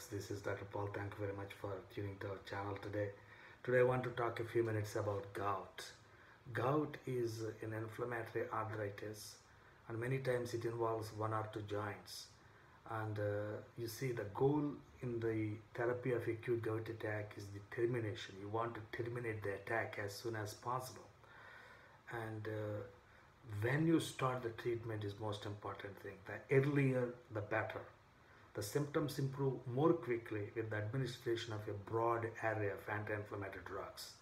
folks. This is Dr. Paul. Thank you very much for tuning to our channel today. Today I want to talk a few minutes about gout. Gout is an inflammatory arthritis and many times it involves one or two joints. And uh, you see the goal in the therapy of acute gout attack is the termination. You want to terminate the attack as soon as possible. And uh, when you start the treatment is most important thing. The earlier the better the symptoms improve more quickly with the administration of a broad array of anti-inflammatory drugs.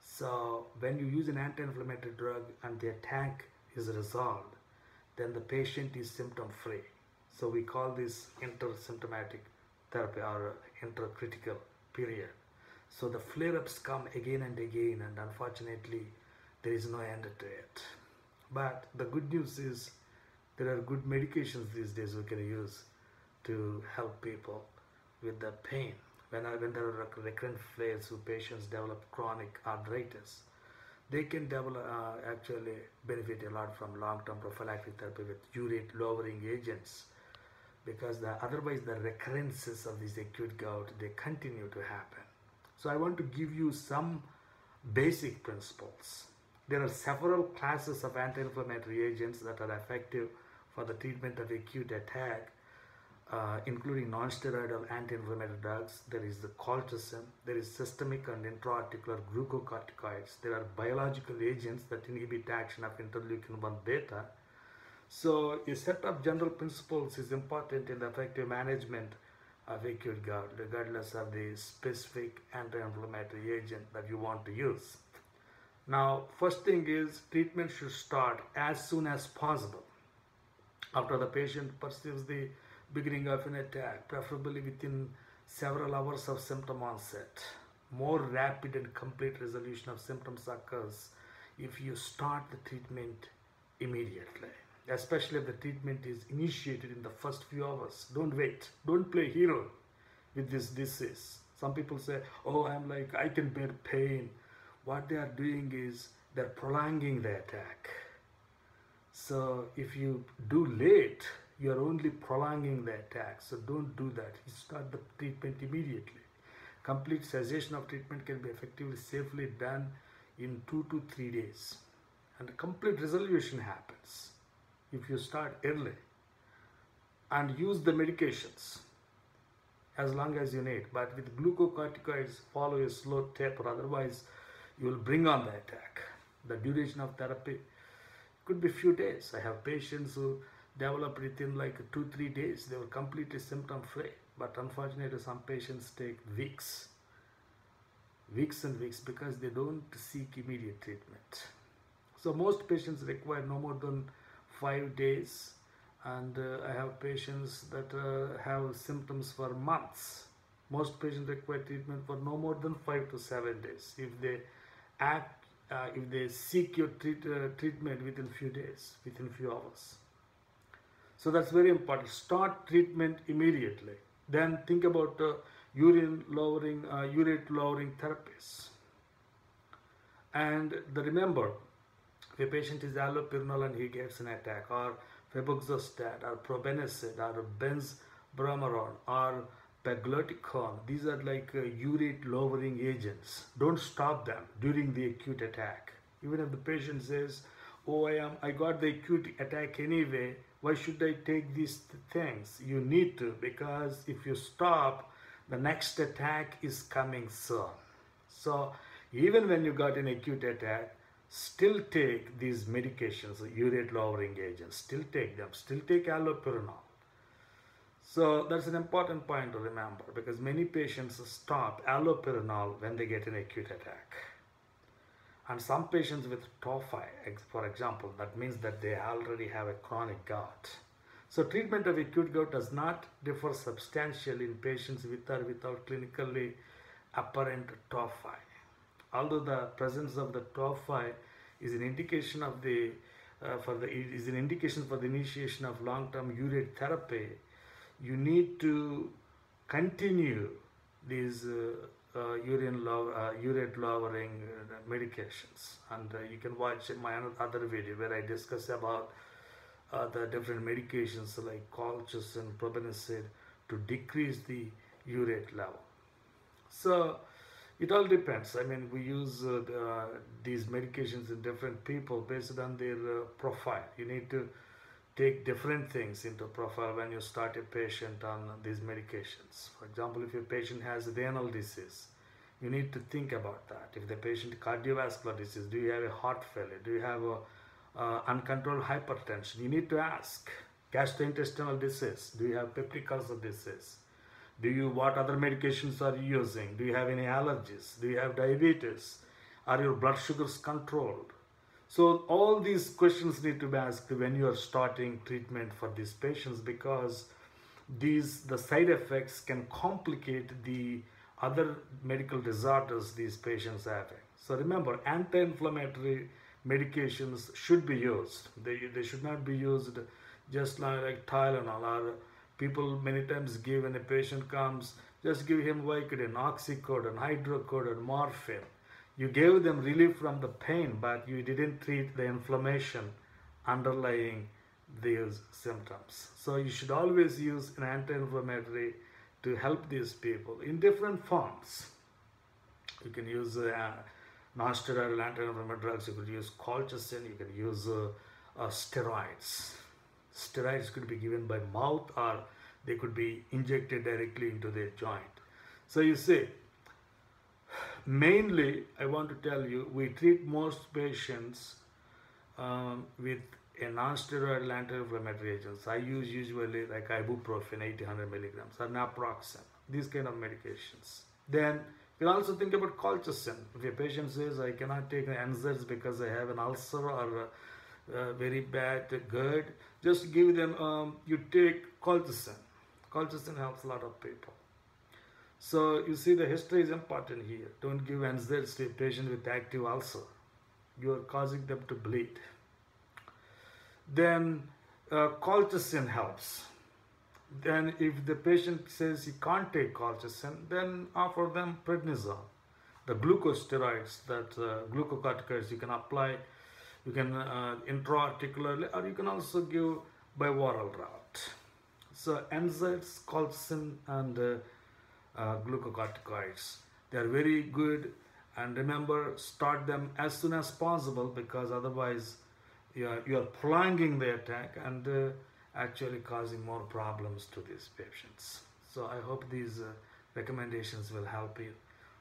So when you use an anti-inflammatory drug and the attack is resolved, then the patient is symptom free. So we call this intersymptomatic therapy or intercritical period. So the flare-ups come again and again and unfortunately there is no end to it. But the good news is there are good medications these days we can use to help people with the pain. When, when there are recurrent flares who patients develop chronic arthritis, they can develop, uh, actually benefit a lot from long-term prophylactic therapy with urate lowering agents because the, otherwise the recurrences of this acute gout, they continue to happen. So I want to give you some basic principles. There are several classes of anti-inflammatory agents that are effective for the treatment of acute attack uh, including non-steroidal anti-inflammatory drugs. There is the colchicine. There is systemic and intra-articular glucocorticoids. There are biological agents that inhibit action of interleukin-1 beta. So a set of general principles is important in the effective management of acute gout, regardless of the specific anti-inflammatory agent that you want to use. Now, first thing is treatment should start as soon as possible after the patient perceives the beginning of an attack, preferably within several hours of symptom onset. More rapid and complete resolution of symptoms occurs if you start the treatment immediately, especially if the treatment is initiated in the first few hours. Don't wait. Don't play hero with this disease. Some people say, oh, I'm like, I can bear pain. What they are doing is they're prolonging the attack. So if you do late, you are only prolonging the attack. So don't do that. Start the treatment immediately. Complete cessation of treatment can be effectively safely done in two to three days. And complete resolution happens if you start early and use the medications as long as you need. But with glucocorticoids, follow a slow taper, otherwise you will bring on the attack. The duration of therapy could be few days. I have patients who develop within like two, three days. They were completely symptom free. But unfortunately, some patients take weeks, weeks and weeks because they don't seek immediate treatment. So most patients require no more than five days. And uh, I have patients that uh, have symptoms for months. Most patients require treatment for no more than five to seven days. If they act, uh, if they seek your treat, uh, treatment within few days, within few hours. So that's very important. Start treatment immediately. Then think about uh, urine lowering, uh, urate lowering therapies. And the, remember, if a patient is allopurinol and he gets an attack, or febuxostat, or probenecid, or benzbromarone, or pegloticase, these are like uh, urate lowering agents. Don't stop them during the acute attack. Even if the patient says, oh, I am, I got the acute attack anyway, why should I take these things? You need to because if you stop, the next attack is coming soon. So even when you got an acute attack, still take these medications, urate lowering agents, still take them, still take allopurinol. So that's an important point to remember because many patients stop allopurinol when they get an acute attack. And some patients with tophi, for example, that means that they already have a chronic gout. So treatment of acute gout does not differ substantially in patients with or without clinically apparent tophi. Although the presence of the tophi is an indication of the uh, for the is an indication for the initiation of long-term urate therapy, you need to continue these uh, uh, urine low, uh, urate lowering uh, medications and uh, you can watch my other video where I discuss about uh, the different medications like colchicine, probenecid to decrease the urate level. So it all depends. I mean, we use uh, the, these medications in different people based on their profile. You need to take different things into profile when you start a patient on these medications. For example, if your patient has renal disease, you need to think about that. If the patient cardiovascular disease, do you have a heart failure? Do you have a uh, uncontrolled hypertension? You need to ask. Gastrointestinal disease, do you have peptic ulcer disease? Do you, what other medications are you using? Do you have any allergies? Do you have diabetes? Are your blood sugars controlled? So all these questions need to be asked when you are starting treatment for these patients because these the side effects can complicate the other medical disorders these patients have. So remember, anti-inflammatory medications should be used. They, they should not be used just like, Tylenol or people many times give when a patient comes, just give him Vicodin, oxycodone, hydrocodone, morphine. You gave them relief from the pain, but you didn't treat the inflammation underlying these symptoms. So you should always use an anti-inflammatory to help these people in different forms. You can use uh, non-steroidal anti-inflammatory drugs. You could use colchicine. You can use uh, uh, steroids. Steroids could be given by mouth or they could be injected directly into their joint. So you see, mainly I want to tell you, we treat most patients um, with a non-steroidal anti-inflammatory agents. I use usually like ibuprofen, 800 milligrams, or naproxen, these kind of medications. Then you can also think about colchicine. If a patient says, I cannot take NSAIDs because I have an ulcer or uh, very bad GERD, just give them, um, you take colchicine. Colchicine helps a lot of people. So you see the history is important here. Don't give NSAIDs to a patient with active ulcer. You are causing them to bleed. Then uh, colchicine helps. Then if the patient says he can't take colchicine, then offer them prednisone. The glucosteroids, that uh, glucocorticoids you can apply you can uh, intra-articularly or you can also give by oral route. So NSAIDs, colchicine and uh, uh, glucocorticoids, they are very good and remember start them as soon as possible because otherwise you are, you are prolonging the attack and uh, actually causing more problems to these patients. So I hope these uh, recommendations will help you.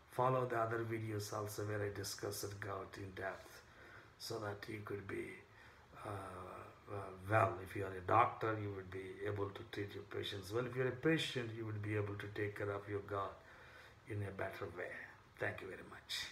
Follow the other videos also where I discuss gout in depth so that you could be uh, uh, well. If you are a doctor, you would be able to treat your patients well. If you're a patient, you would be able to take care of your gout in a better way. Thank you very much.